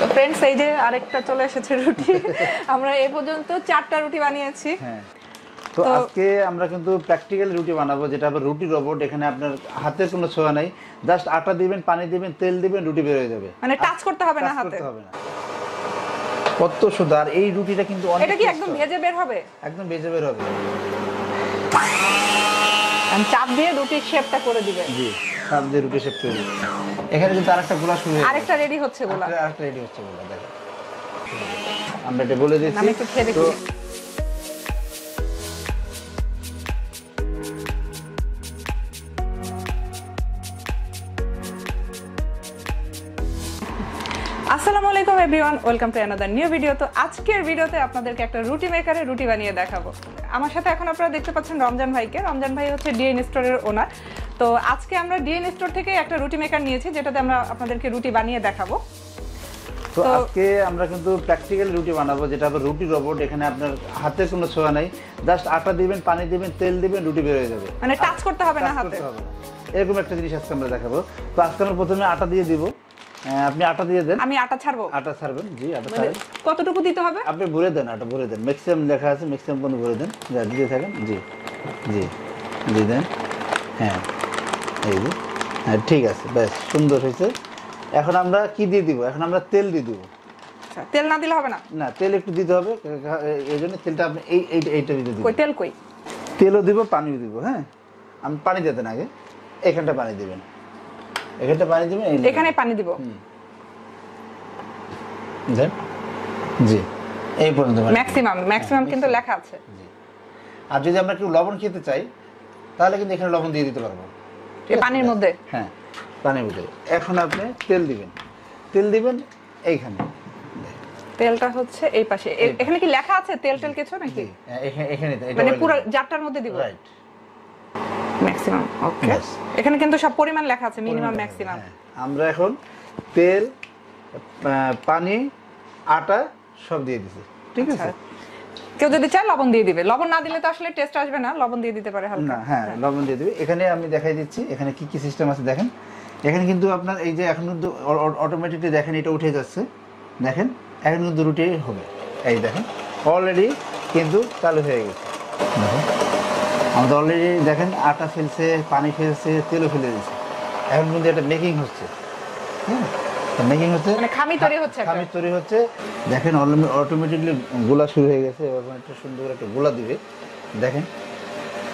তো ফ্রেন্ডস এই যে আরেকটা চলে এসেছে রুটি। আমরা এ পর্যন্ত চারটা রুটি বানিয়েছি। হ্যাঁ। তো আজকে আমরা কিন্তু প্র্যাকটিক্যাল রুটি বানাবো যেটা আবার রুটি রোবট এখানে আপনার হাতের কোনো ছোঁয়া নাই। জাস্ট আটা দিবেন পানি দিবেন তেল দিবেন রুটি বের হয়ে যাবে। মানে টাচ করতে হবে না হাতে। হবে না। কত সুন্দর। এই রুটিটা কিন্তু অনেক এটা কি একদম। ভেজে বের হবে? একদম বেজে বের হবে। আর চাপ দিয়ে রুটির শেপটা করে দিবেন। জি। সাপ দিয়ে রুটি শেপ তৈরি এখানে কিন্তু আরেকটা গোলা শুরু আরেকটা রেডি হচ্ছে গোলা। আরেকটা- আরেকটা রেডি হচ্ছে গোলা দেখো। আমরা এটা বলে দিচ্ছি। আমি একটু খেয়ে দেখি। আসসালামু আলাইকুম everyone welcome to another new video তো আজকের ভিডিওতে আপনাদেরকে একটা রুটি মেকারে রুটি বানিয়ে দেখাবো। আমার সাথে এখন আপনারা দেখতে পাচ্ছেন রমজান ভাইকে। রমজান ভাই হচ্ছে ডিএন স্টোরের ওনার তো আজকে আমরা ডিএন স্টোর থেকে একটা রুটি মেকার নিয়েছি যেটাতে আমরা আপনাদেরকে রুটি বানিয়ে দেখাবো। তো আজকে আমরা কিন্তু প্র্যাকটিক্যাল রুটি বানাবো যেটা আবার রুটি রোবট এখানে আপনার হাতের কোনো ছোঁয়া নাই। জাস্ট আটা দিবেন পানি দিবেন তেল দিবেন রুটি বের হয়ে যাবে। মানে টাচ করতে হবে না হাতে? হবে। এরকম একটা জিনিস আজকে আমরা দেখাবো। তো আজকে আমরা প্রথমে আটা দিয়ে দিব। আপনি আটা দিয়ে দেন। আমি আটা ছাড়বো। আটা ছাড়বেন জি আটা মানে ছাড়েন। কতটুকু দিতে হবে? আপনি ভরে দেন আটা ভরে দেন। ম্যাক্সিমাম লেখা আছে ম্যাক্সিমাম পর্যন্ত ভরে দেন। যা দিয়ে থাকেন জি জি দিয়ে দেন। হ্যাঁ। এই যে। হ্যাঁ ঠিক আছে ব্যাস সুন্দর হয়েছে। এখন আমরা কি দিয়ে দিব? এখন আমরা তেল দিয়ে দিব। আচ্ছা, তেল না দিলে হবে না? না তেল একটু দিতে হবে এই জন্য তেলটা আপনি এই এই- এইটা দিতে দিব কই তেল কই? তেলও দিব পানিও দিব হ্যাঁ? আমি পানি দিতেন আগে। এখানটা পানি দিবেন। এখানটা পানি দিবেন এখানে পানি দিব। জি এই পর্যন্ত ম্যাক্সিমাম ম্যাক্সিমাম কিন্তু লেখা আছে। জি। আর যদি আমরা একটু লবণ খেতে চাই তাহলে কিন্তু এখানে লবণ দিয়ে দিতে পারব? পানির মধ্যে? হ্যাঁ পানির মধ্যে। এখন আপনি তেল দিবেন। তেল দিবেন এইখানে। তেলটা হচ্ছে এই পাশে। এখানে কি লেখা আছে তেল টেল কিছু নাকি? এখানে মানে পুরো। জারটার মধ্যে দিব? রাইট ম্যাক্সিমাম ওকে এখানে কিন্তু সব পরিমাণ লেখা আছে মিনিমাম ম্যাক্সিমাম আমরা এখন তেল পানি আটা সব দিয়ে দিছি। ঠিক আছে? আচ্ছা। কেউ যদি চায় লবণ দিয়ে দিবে। লবণ না দিলে তো আসলে টেস্ট আসবে না লবণ দিয়ে দিতে পারে হালকা। না হ্যাঁ লবণ দিয়ে দিবে। এখানে আমি দেখাই দিচ্ছি এখানে কি কি সিস্টেম আছে দেখেন। এখানে কিন্তু আপনার এই যে এখন কিন্তু অটোমেটিকলি দেখেন এটা উঠে যাচ্ছে। দেখেন এখন কিন্তু রুটি হবে। এই দেখেন অলরেডি কিন্তু চালু হয়ে গেছে। দেখেন আমাদের অলরেডি দেখেন আটা ফেলছে পানি ফেলছে তেলও ফেলে দিয়েছে। এখন কিন্তু এটা মেকিং হচ্ছে। হ্যাঁ মেকিং হচ্ছে। মানে খামি তৈরি হচ্ছে খামি তৈরি হচ্ছে। দেখেন অটোমেটিকলি গোলা শুরু হয়ে গেছে এবার একটা সুন্দর একটা গোলা দিবে। দেখেন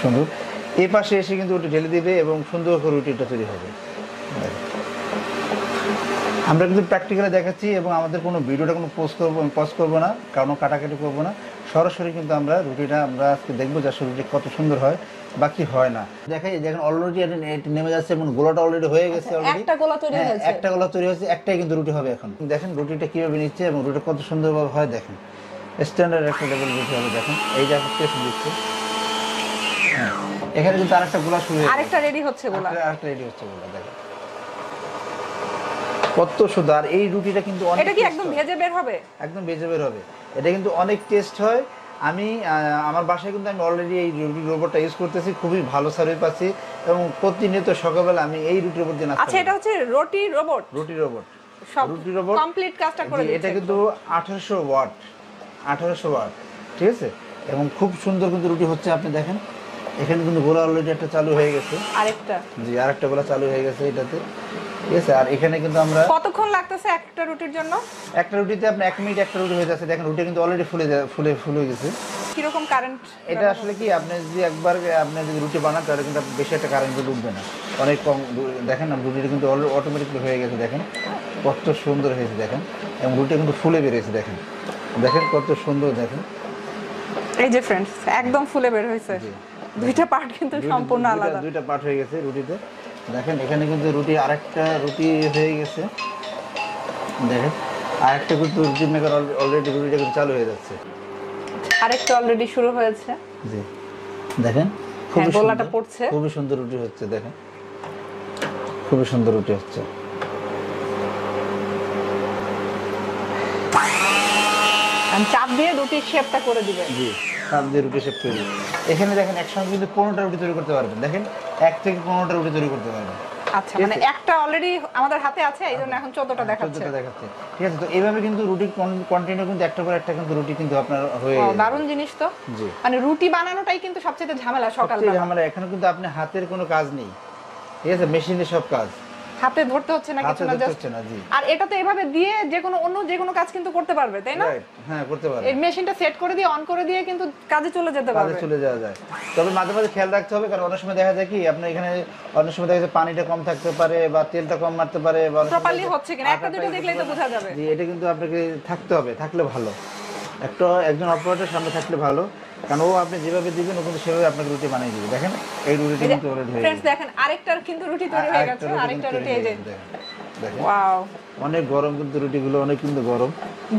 সুন্দর। এ পাশে এসে কিন্তু ওটা ঢেলে দিবে এবং সুন্দর করে রুটিটা তৈরি হবে। আমরা কিন্তু প্র্যাকটিক্যালি দেখাচ্ছি এবং আমাদের কোনো ভিডিওটা কোনো পোস্ট করব পোস্ট করব না কারণ কাটাকাটি করব না। সরাসরি কিন্তু আমরা রুটিটা আমরা আজকে দেখব যে আসলে রুটি কত সুন্দর হয় বা কি হয় না। দেখাই দেখেন অলরেডি নেমে যাচ্ছে এবং গোলাটা অলরেডি হয়ে গেছে অলরেডি একটা গোলা তৈরি হ্যাঁ, হয়েছে। একটা গোলা তৈরি হয়েছে একটাই কিন্তু রুটি হবে এখন। দেখেন রুটিটা কীভাবে নিচ্ছে এবং রুটি কত সুন্দরভাবে হয় দেখেন। স্ট্যান্ডার্ড একটা লেভেল রুটি হবে দেখেন। এই যে টেস্ট দিচ্ছে। হ্যাঁ এখানে কিন্তু আরেকটা গোলা শুরু আরেকটা রেডি হচ্ছে গোলা। আরেকটা রেডি হচ্ছে গোলা দেখেন। কত সুন্দর। আর এই রুটিটা কিন্তু অনেক এটা কি একদম ভেজে বের হবে? একদম বেজে বের হবে। এটা কিন্তু অনেক টেস্ট হয়। আমি আমার বাসায় কিন্তু আমি অলরেডি এই রুটি রোবটটা ইউজ করতেছি। খুবই ভালো সার্ভিস পাচ্ছি এবং প্রতিনিয়ত সকালবেলা আমি এই রুটির উপর দিয়ে আচ্ছা এটা হচ্ছে রুটি রোবট? রুটি রোবট। সব রুটি রোবট। কমপ্লিট কাজটা করে এটা কিন্তু আঠারোশো ওয়াট। আঠারোশো ওয়াট ঠিক আছে? এবং খুব সুন্দর কিন্তু রুটি হচ্ছে আপনি দেখেন। এখানে কিন্তু গোলা অলরেডি একটা চালু হয়ে গেছে। আরেকটা? জি আরেকটা গোলা চালু হয়ে গেছে এটাতে। ঠিক আছে আর এখানে কিন্তু আমরা কতক্ষণ লাগতেছে একটা রুটির জন্য? একটা রুটিতে আপনি এক মিনিট একটা রুটি হয়ে যাচ্ছে। দেখেন রুটি কিন্তু অলরেডি ফুলে ফুলে ফুলে গেছে। কীরকম কারেন্ট এটা আসলে কি আপনি যদি একবার আপনি যদি রুটি বানান তাহলে কিন্তু বেশি একটা কারেন্ট উঠবে না। অনেক কম দেখেন না রুটিটা কিন্তু অলরেডি অটোমেটিকলি হয়ে গেছে দেখেন। কত সুন্দর হয়েছে দেখেন। এবং রুটি কিন্তু ফুলে বেরিয়েছে দেখেন। দেখেন কত সুন্দর দেখেন। এই যে ফ্রেন্ডস একদম ফুলে বের হয়েছে। জি। দুইটা পার্ট কিন্তু সম্পূর্ণ আলাদা। দুইটা পার্ট হয়ে গেছে রুটিতে। দেখেন এখানে কিন্তু রুটি আরেকটা রুটি হয়ে গেছে। দেখেন আরেকটা কিন্তু রুটি মেকার অলরেডি রুটিটা কিন্তু চালু হয়ে যাচ্ছে। আরেকটা অলরেডি শুরু হয়েছে। জি। দেখেন খুবই হ্যাঁ, গোলাটা। পড়ছে। খুবই সুন্দর রুটি হচ্ছে দেখেন। খুবই সুন্দর রুটি হচ্ছে। আর চাপ দিয়ে রুটির শেপটা করে দিবে জি। সাত রুটি শেপ তৈরি। এখানে দেখেন একসঙ্গে কিন্তু পনেরোটা রুটি তৈরি করতে পারবেন। দেখেন এক থেকে পনেরোটা রুটি তৈরি করতে পারবেন। আচ্ছা মানে একটা অলরেডি আমাদের হাতে আছে এই জন্য এখন চোদ্দটা দেখাচ্ছে। চোদ্দটা দেখাচ্ছে। ঠিক আছে তো এইভাবে কিন্তু রুটি কন্টিনিউ কিন্তু একটা পর একটা কিন্তু রুটি কিন্তু আপনার হয়ে। দারুণ জিনিস তো। মানে রুটি বানানোটাই কিন্তু সবচেয়ে ঝামেলা সকালবেলা। ঝামেলা এখানে কিন্তু আপনি হাতের কোনো কাজ নেই। ঠিক আছে মেশিনে সব কাজ। হাতে ধরতে হচ্ছে না কিছু না জাস্ট আর এটা তো এভাবে দিয়ে যে কোনো অন্য যে কোনো কাজ কিন্তু করতে পারবে তাই না? হ্যাঁ করতে পারে এই মেশিনটা সেট করে দিয়ে অন করে দিয়ে কিন্তু কাজে চলে যেতে কাজে পারবে। চলে যাওয়া যায়। তবে মাঝে মাঝে খেয়াল রাখতে হবে কারণ অনেক সময় দেখা যায় কি আপনার এখানে অনেক সময় দেখা যায় পানিটা কম থাকতে পারে বা তেলটা কম মারতে পারে বা যায় হচ্ছে কিনা, একটা দুটো দেখলেই তো বোঝা যাবে। জি এটা কিন্তু আপনাকে থাকতে হবে থাকলে ভালো। একটা একজন অপারেটর সামনে থাকলে ভালো। কারণ ও আপনি যেভাবে দিবেন ও কিন্তু সেভাবে আপনাকে রুটি বানিয়ে দিবে। দেখেন এই রুটিটা কিন্তু অলরেডি হয়ে ফ্রেন্ডস গেছে। দেখেন আরেকটার কিন্তু রুটি তৈরি হয়ে গেছে। আরেকটা রুটি এই যে। ওয়াও। অনেক গরম কিন্তু রুটিগুলো অনেক কিন্তু গরম।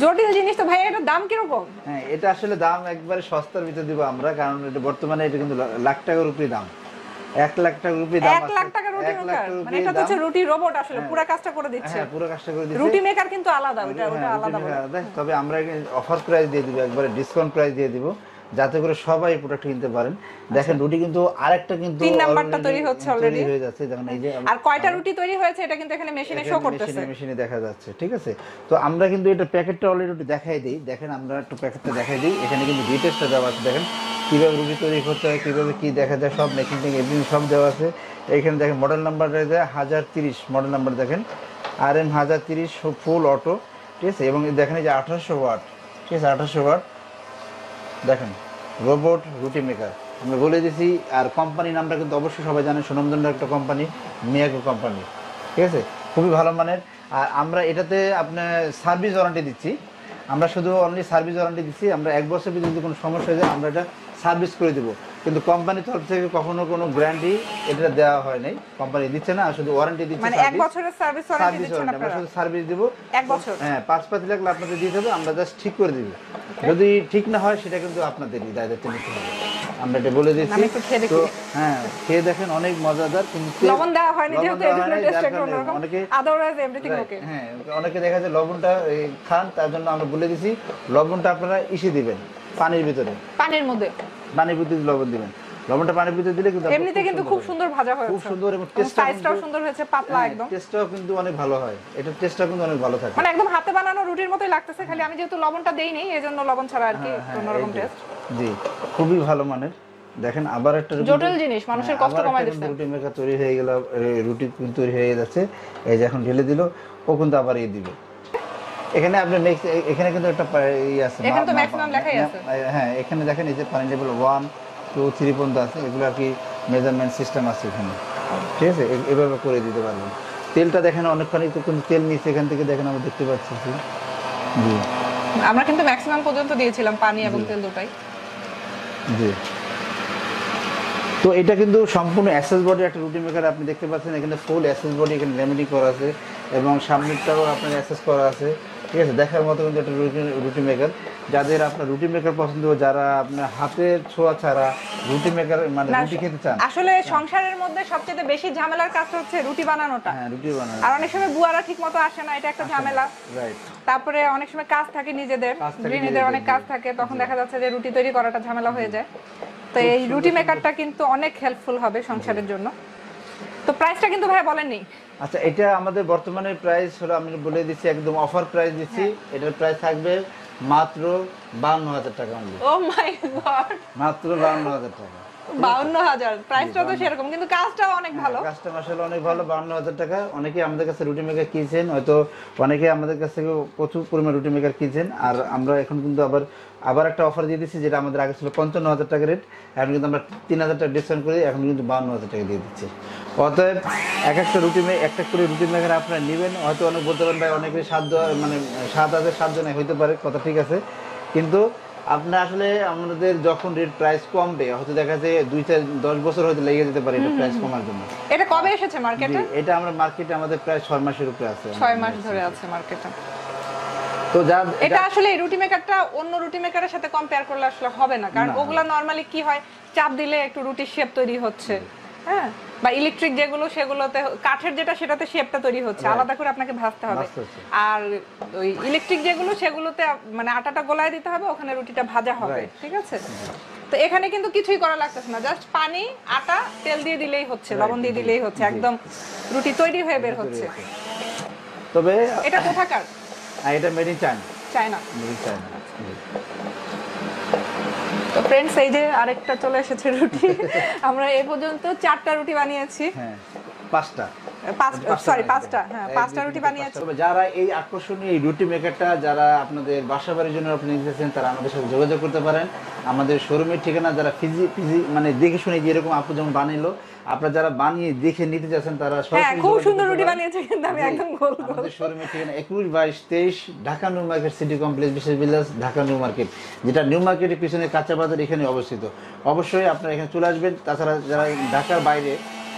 জটিল জিনিস তো ভাই এটার দাম কীরকম? হ্যাঁ এটা আসলে দাম একবারে সস্তার ভিতরে দিব আমরা কারণ এটা বর্তমানে এটা কিন্তু লাখ টাকার উপরে দাম। এক লাখ দাম এক। লাখ টাকা রুটি মেকার মানে এটা তো হচ্ছে রুটি রোবট আসলে পুরো কাজটা করে দিচ্ছে। হ্যাঁ পুরো কাজটা করে দিচ্ছে। রুটি মেকার কিন্তু আলাদা ওটা ওটা হ্যাঁ, আলাদা আলাদা। তবে আমরা অফার প্রাইস দিয়ে দিব একবারে ডিসকাউন্ট প্রাইস দিয়ে দিব। যাতে করে সবাই প্রোডাক্ট কিনতে পারেন। দেখেন রুটি কিন্তু আরেকটা কিন্তু তিন নাম্বারটা তৈরি হচ্ছে already। হয়ে যাচ্ছে। দেখেন এই যে আর কয়টা রুটি তৈরি হয়েছে এটা কিন্তু এখানে মেশিনে শো করতেছে। মেশিনে মেশিনে দেখা যাচ্ছে ঠিক আছে? তো আমরা কিন্তু এটা প্যাকেটটা অলরেডি একটু দেখাই দিই। দেখেন আমরা একটু প্যাকেটটা দেখাই দিই। এখানে কিন্তু ডিটেলসটা দেওয়া আছে দেখেন। কীভাবে রুটি তৈরি করতে হয় কীভাবে কি দেখা যায় সব মেশিন থেকে এভরিথিং সব দেওয়া আছে। এখানে দেখেন মডেল নাম্বার দেয় হাজার তিরিশ মডেল নাম্বার দেখেন। আর এম হাজার তিরিশ ফুল অটো ঠিক আছে? এবং দেখেন এই যে আঠারোশো ওয়াট ঠিক আছে? আঠারোশো ওয়াট দেখেন রোবট রুটি মেকার আমরা বলে দিছি, আর কোম্পানি নামটা কিন্তু অবশ্যই সবাই জানে সুনামধন্য একটা কোম্পানি মিয়াকো কোম্পানি ঠিক আছে? খুবই ভালো মানের। আর আমরা এটাতে আপনার সার্ভিস ওয়ারেন্টি দিচ্ছি। আমরা শুধু অনলি সার্ভিস ওয়ারেন্টি দিচ্ছি, আমরা এক বছর যদি কোনো সমস্যা হয়ে যায়, আমরা এটা সার্ভিস করে দেবো। কিন্তু কোম্পানির তরফ থেকে কখনো কোনো গ্যারান্টি এটা দেওয়া হয় নাই কোম্পানি দিচ্ছে না শুধু ওয়ারেন্টি দিচ্ছে মানে এক বছরের সার্ভিস ওয়ারেন্টি সার্ভিস দিচ্ছেন আমরা আপনারা? শুধু সার্ভিস দিব। এক বছর? হ্যাঁ পাঁচ পাঁচ লাখ আপনাদের দিতে হবে আমরা জাস্ট ঠিক করে দিব। যদি ঠিক না হয় সেটা কিন্তু আপনাদেরই দায়িত্ব নিতে হবে। আমরা এটা বলে দিচ্ছি। তো হ্যাঁ খেয়ে দেখেন অনেক মজাদার কিন্তু লবণ দেওয়া হয়নি যেহেতু জন্য টেস্ট একটু অন্যরকম। অনেকে আদারওয়াইজ এভরিথিং ওকে হ্যাঁ অনেকে দেখা যায় লবণটা খান তার জন্য আমরা বলে দিছি লবণটা আপনারা ইসে দিবেন পানির ভিতরে। পানির মধ্যে। পানির ভিতরে লবণ দিবেন। লবণটা পানির ভিতরে দিলে কিন্তু এমনিতে কিন্তু খুব সুন্দর ভাজা হয়েছে খুব সুন্দর এবং টেস্টটা সাইজটাও সুন্দর হয়েছে পাতলা একদম। টেস্টটাও কিন্তু অনেক ভালো হয়। এটার টেস্টটা কিন্তু অনেক ভালো থাকে। মানে একদম হাতে বানানো রুটির মতোই লাগতেছে খালি আমি যেহেতু লবণটা দেই নেই এই জন্য লবণ ছাড়া আর কি হ্যাঁ, হ্যাঁ, অন্যরকম টেস্ট জি খুবই ভালো মানের। দেখেন আবার একটা জটিল জিনিস, মানুষের হ্যাঁ, কষ্ট কমায় দিচ্ছে। রুটি মেকার তৈরি হয়ে গেল রুটি কিন্তু তৈরি হয়ে যাচ্ছে। এই যে এখন ঢেলে দিল ও কিন্তু আবার এই দিবে। এখানে আপনি নেক্সট এখানে কিন্তু একটা ই আছে এখানে তো মা- মা- লেখাই আছে। হ্যাঁ এখানে দেখেন এই যে পানি লেভেল ওয়ান টু থ্রি পর্যন্ত আছে এগুলো আর কি মেজারমেন্ট সিস্টেম আছে এখানে। ঠিক আছে? এভাবে করে দিতে পারবেন। তেলটা দেখেন অনেকখানি তো কিন্তু তেল নিচ্ছে এখান থেকে দেখেন আমরা দেখতে পাচ্ছি জি। আমরা কিন্তু ম্যাক্সিমাম পর্যন্ত দিয়েছিলাম পানি এবং তেল দুটাই। জি। তো এটা কিন্তু সম্পূর্ণ অ্যাসেস বডি একটা রুটি মেকার আপনি দেখতে পাচ্ছেন এখানে ফুল অ্যাসেস বডি এখানে ল্যামিনিং করা আছে এবং সামনেরটাও আপনার অ্যাসেস করা আছে। ঠিক আছে দেখার মতো কিন্তু একটা রুটি রুটি মেকার যাদের আপনার রুটি মেকার পছন্দ যারা আপনার হাতের ছোঁয়া ছাড়া রুটি মেকার মানে রুটি খেতে চান। আসলে সংসারের মধ্যে সবচেয়ে বেশি ঝামেলার কাজ হচ্ছে রুটি বানানোটা। হ্যাঁ রুটি বানানো। আর অনেক সময় বুয়ারা ঠিক মতো আসে না এটা একটা ঝামেলা। রাইট তারপরে অনেক সময় কাজ থাকে নিজেদের গৃহিণীদের নিজেদের, অনেক কাজ থাকে তখন দেখা যাচ্ছে যে রুটি তৈরি করাটা ঝামেলা হয়ে যায়। তো এই রুটি মেকারটা কিন্তু অনেক হেল্পফুল হবে সংসারের জন্য। তো প্রাইসটা কিন্তু ভাই বলেননি। আচ্ছা এটা আমাদের বর্তমানে প্রাইস হলো আমি বলে দিচ্ছি একদম অফার প্রাইস দিচ্ছি। হ্যাঁ। এটার প্রাইস থাকবে মাত্র বান্ন হাজার টাকা ও মাই গড মাত্র বান্ন হাজার টাকা। বাউন্ন হাজার। প্রাইসটা তো সেরকম কিন্তু কাজটাও অনেক ভালো। কাস্টমার আসলে অনেক ভালো বান্ন হাজার টাকা। অনেকে আমাদের কাছে রুটি মেকার কিনছেন হয়তো অনেকে আমাদের কাছ থেকে প্রচুর পরিমাণ রুটি মেকার কিনছেন। আর আমরা এখন কিন্তু আবার আবার একটা অফার দিয়ে দিচ্ছি যেটা আমাদের আগে ছিল পঞ্চান্ন হাজার টাকা রেট এখন কিন্তু আমরা তিন হাজার টাকা ডিসকাউন্ট করে এখন কিন্তু বান্ন হাজার টাকা দিয়ে দিচ্ছি। অতএব এক একটা রুটি মে একটা করে রুটি মেকার আপনারা নেবেন। হয়তো অনেক বলতে পারেন ভাই অনেকের সাধ্য মানে সাত হাজার সাতজন হইতে পারে কথা ঠিক আছে। কিন্তু আপনার আসলে আমাদের যখন রেট প্রাইস কমবে হয়তো দেখা যায় দুই চার দশ বছর হয়তো লেগে যেতে পারে এটা প্রাইস কমার জন্য। এটা কবে এসেছে মার্কেটে এটা আমরা মার্কেটে আমাদের প্রায় ছয় মাসের উপরে আছে। ছয় মাস ধরে আছে মার্কেটে তো যা এটা আসলে রুটি মেকারটা অন্য রুটি মেকারের সাথে কম্পেয়ার করলে আসলে হবে না। কারণ। ওগুলা নরমালি কি হয়? চাপ দিলে একটু রুটির শেপ তৈরি হচ্ছে। হ্যাঁ। বা ইলেকট্রিক যেগুলো সেগুলোতে কাঠের যেটা সেটাতে শেপটা তৈরি হচ্ছে। আলাদা করে আপনাকে ভাজতে হবে। আর ওই ইলেকট্রিক যেগুলো সেগুলোতে মানে আটাটা গোলায় দিতে হবে ওখানে রুটিটা ভাজা হবে। ঠিক আছে? তো এখানে কিন্তু কিছুই করা লাগতেছে না। জাস্ট পানি আটা তেল দিয়ে দিলেই হচ্ছে লবণ দিয়ে দিলেই হচ্ছে। একদম রুটি তৈরি হয়ে বের হচ্ছে। তবে এটা কোথাকার? এটা made in China China made in China তো ফ্রেন্ডস এই যে আরেকটা চলে এসেছে রুটি। আমরা এ পর্যন্ত চারটা রুটি বানিয়েছি। হ্যাঁ পাঁচটা। সরি পাঁচটা হ্যাঁ পাঁচটা রুটি তিন, বানিয়েছি। যারা এই আকর্ষণীয় এই রুটি মেকারটা যারা আপনাদের বাসা বাড়ির জন্য আপনি নিতেছেন তারা আমাদের সাথে যোগাযোগ করতে পারেন। আমাদের শোরুমের ঠিকানা যারা ফিজি ফিজি মানে দেখে শুনে যেরকম আপু যেমন বানিলো আপনারা যারা বানিয়ে দেখে নিতে চাচ্ছেন তারা হ্যাঁ খুব সুন্দর রুটি। বানিয়েছে কিন্তু আমি একদম গোল গোল। আমাদের শোরুমের ঠিকানা একুশ বাইশ তেইশ Dhaka new market city complex বিশেষ বিলাস ঢাকা নিউ মার্কেট যেটা নিউ মার্কেটের পিছনে কাঁচা বাজার এখানে অবস্থিত। অবশ্যই আপনারা এখানে চলে আসবেন। তাছাড়া যারা ঢাকার বাইরে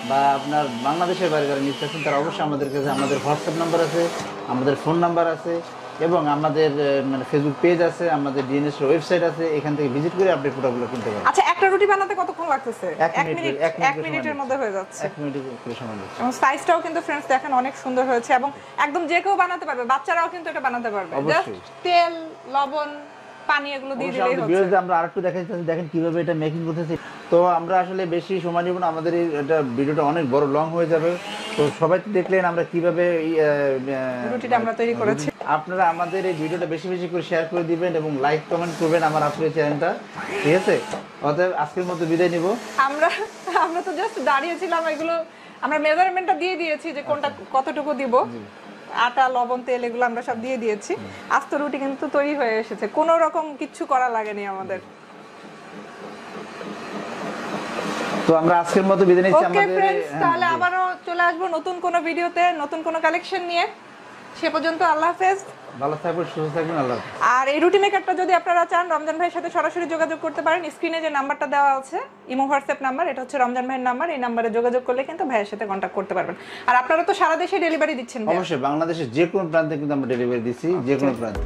বা আপনার বাংলাদেশের বাইরে যারা নিতে চাচ্ছেন তারা অবশ্যই আমাদের কাছে আমাদের হোয়াটসঅ্যাপ নাম্বার আছে আমাদের ফোন নাম্বার আছে এবং আমাদের মানে ফেসবুক পেজ আছে আমাদের ডিএনএস ওয়েবসাইট আছে এখান থেকে ভিজিট করে আপনি প্রোডাক্টগুলো কিনতে পারেন আচ্ছা একটা রুটি বানাতে কতক্ষণ লাগতেছে? এক এক মিনিট, মিনিট এক এক মিনিটের মিনিটের মধ্যে হয়ে যাচ্ছে। 1 মিনিটে করে সময় লাগছে। এবং সাইজটাও কিন্তু फ्रेंड्स দেখেন অনেক সুন্দর হয়েছে এবং একদম যে কেউ বানাতে পারবে বাচ্চারাও কিন্তু এটা বানাতে পারবে। জাস্ট তেল লবণ পানি এগুলো দিয়ে দিলেই হচ্ছে। আমরা আরেকটু দেখাই দেখেন কীভাবে এটা মেকিং করতেছি। তো আমরা আসলে বেশি সময় নিব না আমাদের এটা ভিডিওটা অনেক বড় লং হয়ে যাবে। তো সবাই দেখলেন আমরা কীভাবে রুটিটা আমরা তৈরি করেছি। আপনারা আমাদের এই ভিডিওটা বেশি বেশি করে শেয়ার করে দিবেন এবং লাইক কমেন্ট করবেন আমার আপনার চ্যানেলটা ঠিক আছে? অতএব আজকের মতো বিদায় নিব। আমরা আমরা তো জাস্ট দাঁড়িয়েছিলাম এগুলো আমরা মেজারমেন্টটা দিয়ে দিয়েছি যে কোনটা কতটুকু দিব। আটা লবণ তেল এগুলো আমরা সব দিয়ে দিয়েছি। আস্ত রুটি কিন্তু তৈরি হয়ে এসেছে। কোনো রকম কিচ্ছু করা লাগেনি আমাদের। তো আমরা আজকের মতো বিদায় নিচ্ছি। আমাদের তাহলে আবারো আবারও চলে আসব নতুন কোনো ভিডিওতে নতুন কোনো কালেকশন নিয়ে। সে পর্যন্ত আল্লাহ হাফেজ। ভালো থাকবেন সুস্থ থাকবেন আল্লাহ। আর এই রুটি মেকারটা যদি আপনারা চান রমজান ভাইয়ের সাথে সরাসরি যোগাযোগ করতে পারেন। স্ক্রিনে যে নাম্বারটা দেওয়া আছে ইমো হোয়াটসঅ্যাপ নাম্বার এটা হচ্ছে রমজান ভাইয়ের নাম্বার। এই নাম্বারে যোগাযোগ করলে কিন্তু ভাইয়ের সাথে কন্ট্যাক্ট করতে পারবেন। আর আপনারা তো সারা দেশে ডেলিভারি দিচ্ছেন। অবশ্যই বাংলাদেশের যে কোনো প্রান্তে কিন্তু আমরা ডেলিভারি দিচ্ছি যে কোনো প্রান্তে।